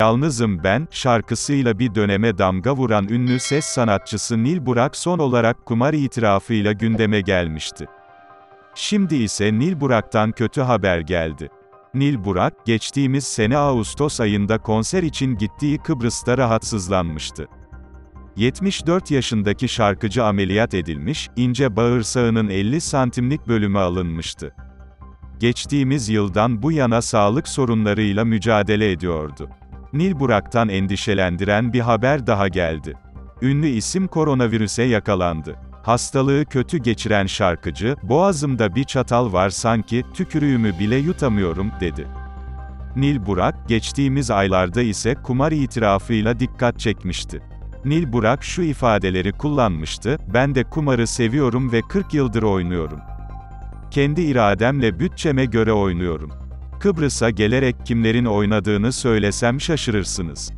Yalnızım ben, şarkısıyla bir döneme damga vuran ünlü ses sanatçısı Nil Burak son olarak kumar itirafıyla gündeme gelmişti. Şimdi ise Nil Burak'tan kötü haber geldi. Nil Burak, geçtiğimiz sene Ağustos ayında konser için gittiği Kıbrıs'ta rahatsızlanmıştı. 74 yaşındaki şarkıcı ameliyat edilmiş, ince bağırsağının 50 santimlik bölümü alınmıştı. Geçtiğimiz yıldan bu yana sağlık sorunlarıyla mücadele ediyordu. Nil Burak'tan endişelendiren bir haber daha geldi. Ünlü isim koronavirüse yakalandı. Hastalığı kötü geçiren şarkıcı, boğazımda bir çatal var sanki, tükürüğümü bile yutamıyorum, dedi. Nil Burak, geçtiğimiz aylarda ise kumar itirafıyla dikkat çekmişti. Nil Burak şu ifadeleri kullanmıştı, ben de kumarı seviyorum ve 40 yıldır oynuyorum. Kendi irademle bütçeme göre oynuyorum. Kıbrıs'a gelerek kimlerin oynadığını söylesem şaşırırsınız.